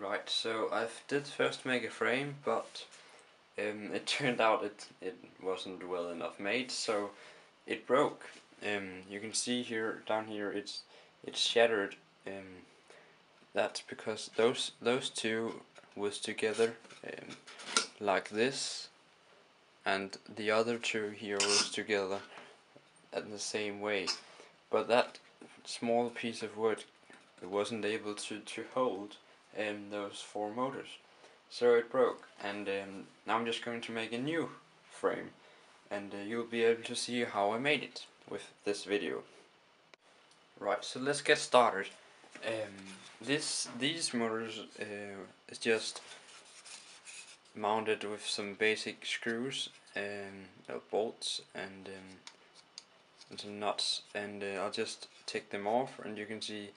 Right, so I did first make a frame, but um, it turned out it, it wasn't well enough made, so it broke. Um, you can see here, down here, it's it's shattered. Um, that's because those those two was together um, like this, and the other two here was together in the same way. But that small piece of wood wasn't able to, to hold um, those four motors. So it broke and um, now I'm just going to make a new frame and uh, you'll be able to see how I made it with this video. Right, so let's get started. Um, this These motors uh, is just mounted with some basic screws and uh, bolts and, um, and some nuts and uh, I'll just take them off and you can see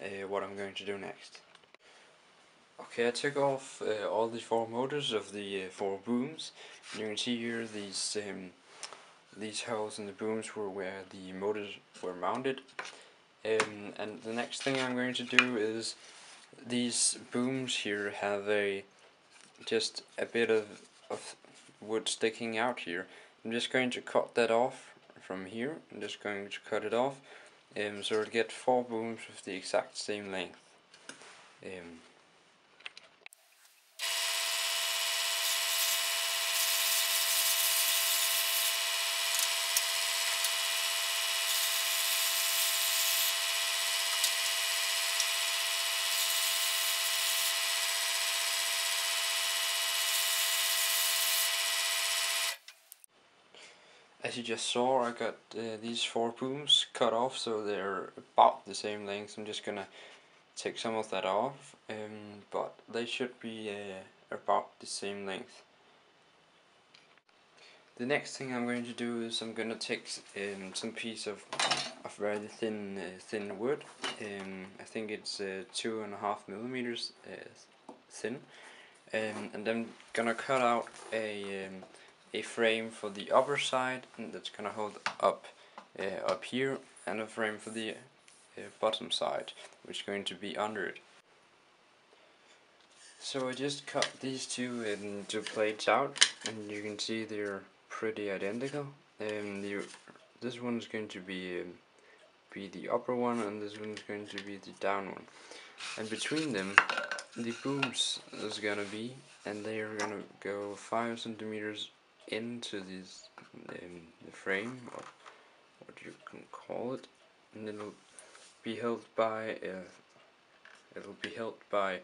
uh, what I'm going to do next. Okay, I took off uh, all the four motors of the uh, four booms. And you can see here these um, these holes in the booms were where the motors were mounted. Um, and the next thing I'm going to do is these booms here have a just a bit of, of wood sticking out here. I'm just going to cut that off from here. I'm just going to cut it off um, so I'll get four booms with the exact same length. Um, As you just saw, I got uh, these four booms cut off, so they're about the same length. I'm just gonna take some of that off, um, but they should be uh, about the same length. The next thing I'm going to do is I'm going to take um, some piece of, of very thin uh, thin wood. Um, I think it's uh, two and a half millimeters uh, thin, um, and I'm gonna cut out a um, a frame for the upper side that's gonna hold up uh, up here and a frame for the uh, bottom side which is going to be under it. So I just cut these two into plates out and you can see they're pretty identical. Um, the, this one is going to be um, be the upper one and this one is going to be the down one. And between them the booms is gonna be and they are gonna go 5 centimeters into this um, frame or what you can call it and it'll be held by uh, it'll be held by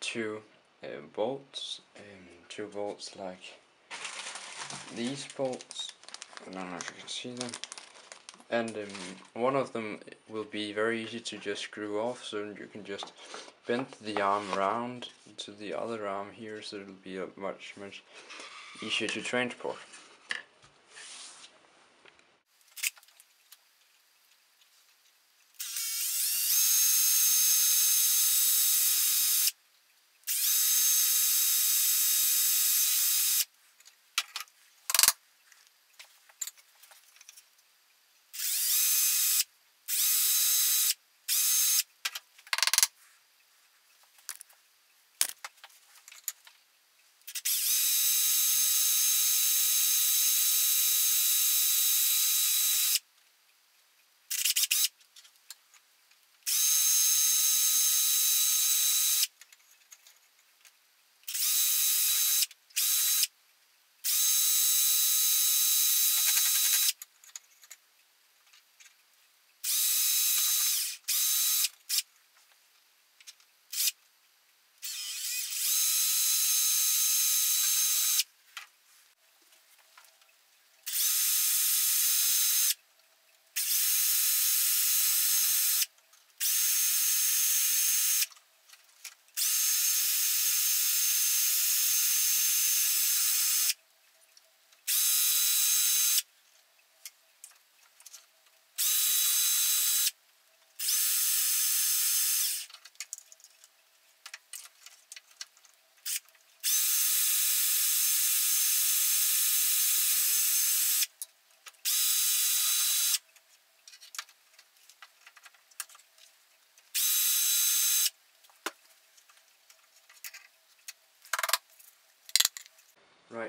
two uh, bolts um, two bolts like these bolts I don't know if you can see them and um, one of them will be very easy to just screw off so you can just bend the arm around to the other arm here so it'll be a much much easier to transport.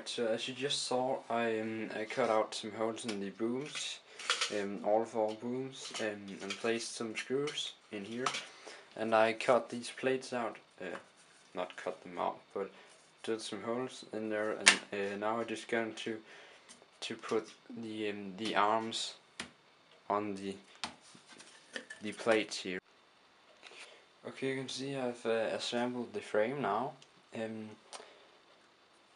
So as you just saw, I, um, I cut out some holes in the booms, um, all four booms, um, and placed some screws in here. And I cut these plates out, uh, not cut them out, but did some holes in there, and uh, now I'm just going to to put the um, the arms on the the plates here. Okay, you can see I've uh, assembled the frame now. Um,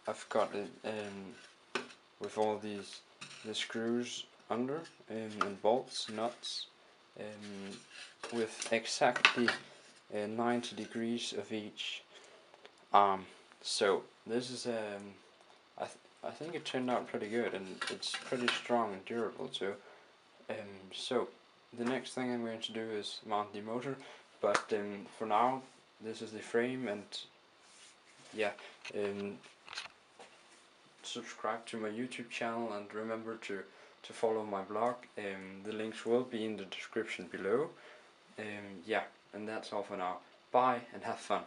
I've got it um, with all these the screws under um, and bolts, nuts, um, with exactly uh, 90 degrees of each arm. So this is um, I th I think it turned out pretty good and it's pretty strong and durable too. Um, so the next thing I'm going to do is mount the motor, but um, for now this is the frame and yeah. Um, subscribe to my YouTube channel and remember to to follow my blog. Um, the links will be in the description below. Um, yeah, and that's all for now. Bye and have fun.